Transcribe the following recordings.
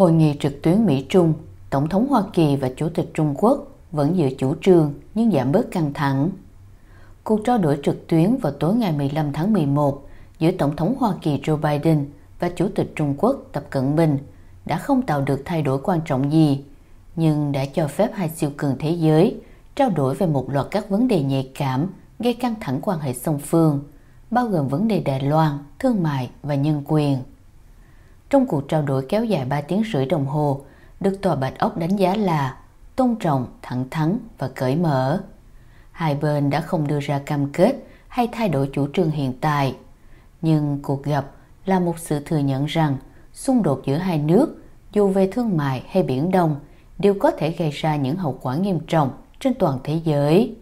Hội nghị trực tuyến Mỹ-Trung, Tổng thống Hoa Kỳ và Chủ tịch Trung Quốc vẫn giữ chủ trương nhưng giảm bớt căng thẳng. Cuộc trao đổi trực tuyến vào tối ngày 15 tháng 11 giữa Tổng thống Hoa Kỳ Joe Biden và Chủ tịch Trung Quốc Tập Cận Bình đã không tạo được thay đổi quan trọng gì, nhưng đã cho phép hai siêu cường thế giới trao đổi về một loạt các vấn đề nhạy cảm gây căng thẳng quan hệ song phương, bao gồm vấn đề Đài Loan, thương mại và nhân quyền. Trong cuộc trao đổi kéo dài 3 tiếng rưỡi đồng hồ, được Tòa Bạch Ốc đánh giá là tôn trọng, thẳng thắn và cởi mở. Hai bên đã không đưa ra cam kết hay thay đổi chủ trương hiện tại, nhưng cuộc gặp là một sự thừa nhận rằng xung đột giữa hai nước, dù về thương mại hay biển Đông, đều có thể gây ra những hậu quả nghiêm trọng trên toàn thế giới.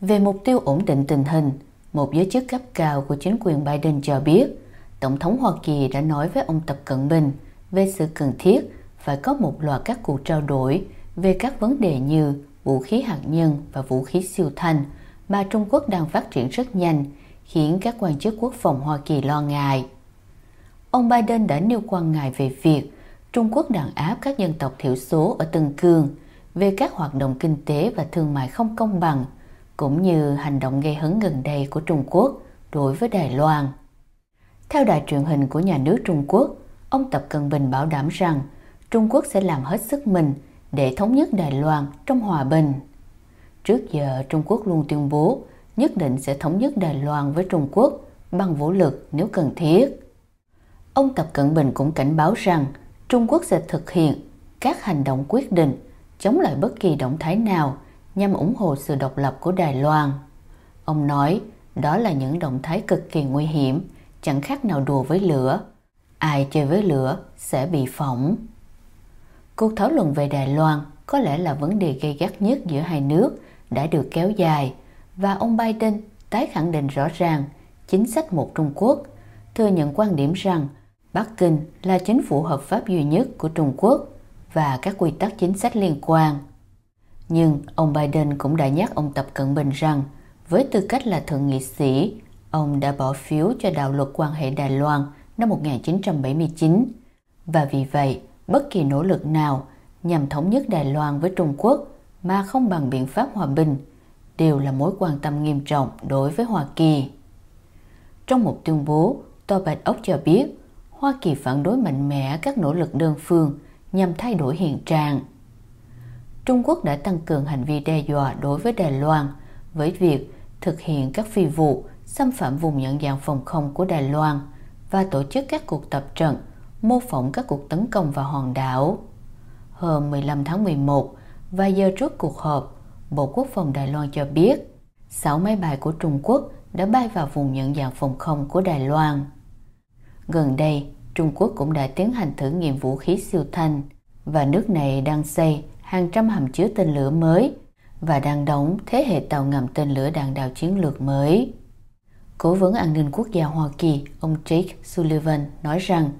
Về mục tiêu ổn định tình hình, một giới chức cấp cao của chính quyền Biden cho biết Tổng thống Hoa Kỳ đã nói với ông Tập Cận Bình về sự cần thiết phải có một loạt các cuộc trao đổi về các vấn đề như vũ khí hạt nhân và vũ khí siêu thanh mà Trung Quốc đang phát triển rất nhanh, khiến các quan chức quốc phòng Hoa Kỳ lo ngại. Ông Biden đã nêu quan ngại về việc Trung Quốc đàn áp các dân tộc thiểu số ở Tân Cương về các hoạt động kinh tế và thương mại không công bằng, cũng như hành động gây hấn gần đây của Trung Quốc đối với Đài Loan. Theo đài truyền hình của nhà nước Trung Quốc, ông Tập Cận Bình bảo đảm rằng Trung Quốc sẽ làm hết sức mình để thống nhất Đài Loan trong hòa bình. Trước giờ, Trung Quốc luôn tuyên bố nhất định sẽ thống nhất Đài Loan với Trung Quốc bằng vũ lực nếu cần thiết. Ông Tập Cận Bình cũng cảnh báo rằng Trung Quốc sẽ thực hiện các hành động quyết định chống lại bất kỳ động thái nào nhằm ủng hộ sự độc lập của Đài Loan. Ông nói đó là những động thái cực kỳ nguy hiểm chẳng khác nào đùa với lửa. Ai chơi với lửa sẽ bị phỏng. Cuộc thảo luận về Đài Loan có lẽ là vấn đề gây gắt nhất giữa hai nước đã được kéo dài và ông Biden tái khẳng định rõ ràng chính sách một Trung Quốc, thừa nhận quan điểm rằng Bắc Kinh là chính phủ hợp pháp duy nhất của Trung Quốc và các quy tắc chính sách liên quan. Nhưng ông Biden cũng đã nhắc ông Tập Cận Bình rằng với tư cách là thượng nghị sĩ Ông đã bỏ phiếu cho đạo luật quan hệ Đài Loan năm 1979 và vì vậy bất kỳ nỗ lực nào nhằm thống nhất Đài Loan với Trung Quốc mà không bằng biện pháp hòa bình đều là mối quan tâm nghiêm trọng đối với Hoa Kỳ. Trong một tuyên bố, Tòa Bạch Ốc cho biết Hoa Kỳ phản đối mạnh mẽ các nỗ lực đơn phương nhằm thay đổi hiện trạng. Trung Quốc đã tăng cường hành vi đe dọa đối với Đài Loan với việc thực hiện các phi vụ xâm phạm vùng nhận dạng phòng không của Đài Loan và tổ chức các cuộc tập trận mô phỏng các cuộc tấn công vào hòn đảo. Hôm 15 tháng 11, vài giờ trước cuộc họp, Bộ Quốc phòng Đài Loan cho biết 6 máy bay của Trung Quốc đã bay vào vùng nhận dạng phòng không của Đài Loan. Gần đây, Trung Quốc cũng đã tiến hành thử nghiệm vũ khí siêu thanh và nước này đang xây hàng trăm hầm chứa tên lửa mới và đang đóng thế hệ tàu ngầm tên lửa đạn đạo chiến lược mới. Cố vấn an ninh quốc gia Hoa Kỳ, ông Jake Sullivan nói rằng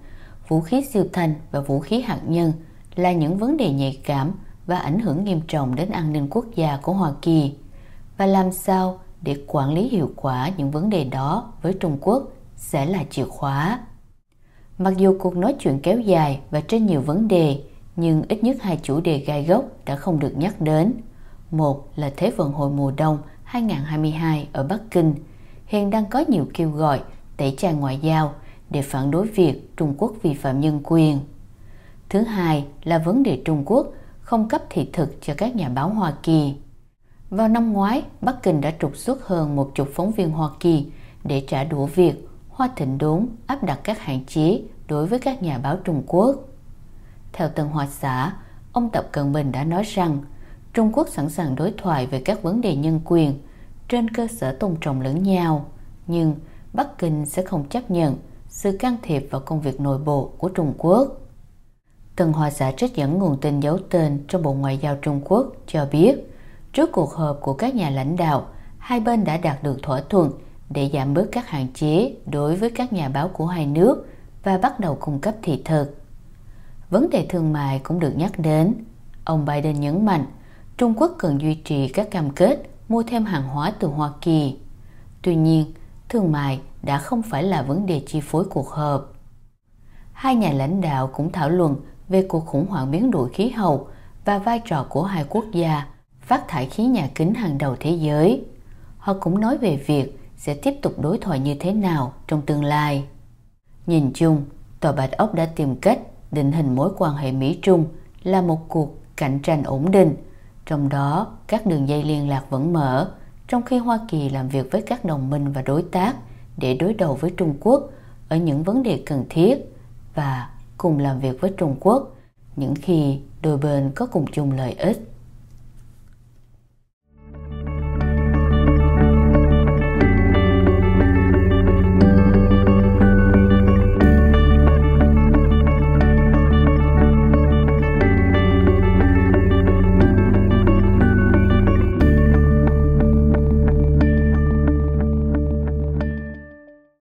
vũ khí siêu thanh và vũ khí hạt nhân là những vấn đề nhạy cảm và ảnh hưởng nghiêm trọng đến an ninh quốc gia của Hoa Kỳ và làm sao để quản lý hiệu quả những vấn đề đó với Trung Quốc sẽ là chìa khóa. Mặc dù cuộc nói chuyện kéo dài và trên nhiều vấn đề, nhưng ít nhất hai chủ đề gai gốc đã không được nhắc đến. Một là Thế vận hội mùa đông 2022 ở Bắc Kinh – hiện đang có nhiều kêu gọi tẩy chay ngoại giao để phản đối việc Trung Quốc vi phạm nhân quyền. Thứ hai là vấn đề Trung Quốc không cấp thị thực cho các nhà báo Hoa Kỳ. Vào năm ngoái, Bắc Kinh đã trục xuất hơn một chục phóng viên Hoa Kỳ để trả đũa việc Hoa Thịnh đốn áp đặt các hạn chế đối với các nhà báo Trung Quốc. Theo Tân Hoa xã, ông Tập Cận Bình đã nói rằng Trung Quốc sẵn sàng đối thoại về các vấn đề nhân quyền trên cơ sở tôn trọng lẫn nhau, nhưng Bắc Kinh sẽ không chấp nhận sự can thiệp vào công việc nội bộ của Trung Quốc. Tân Hoa xã trích dẫn nguồn tin giấu tên trong Bộ Ngoại giao Trung Quốc cho biết, trước cuộc họp của các nhà lãnh đạo, hai bên đã đạt được thỏa thuận để giảm bớt các hạn chế đối với các nhà báo của hai nước và bắt đầu cung cấp thị thực. Vấn đề thương mại cũng được nhắc đến. Ông Biden nhấn mạnh, Trung Quốc cần duy trì các cam kết mua thêm hàng hóa từ Hoa Kỳ. Tuy nhiên, thương mại đã không phải là vấn đề chi phối cuộc họp. Hai nhà lãnh đạo cũng thảo luận về cuộc khủng hoảng biến đổi khí hậu và vai trò của hai quốc gia phát thải khí nhà kính hàng đầu thế giới. Họ cũng nói về việc sẽ tiếp tục đối thoại như thế nào trong tương lai. Nhìn chung, Tòa Bạch Ốc đã tìm cách định hình mối quan hệ Mỹ-Trung là một cuộc cạnh tranh ổn định, trong đó các đường dây liên lạc vẫn mở, trong khi Hoa Kỳ làm việc với các đồng minh và đối tác để đối đầu với Trung Quốc ở những vấn đề cần thiết và cùng làm việc với Trung Quốc những khi đôi bên có cùng chung lợi ích.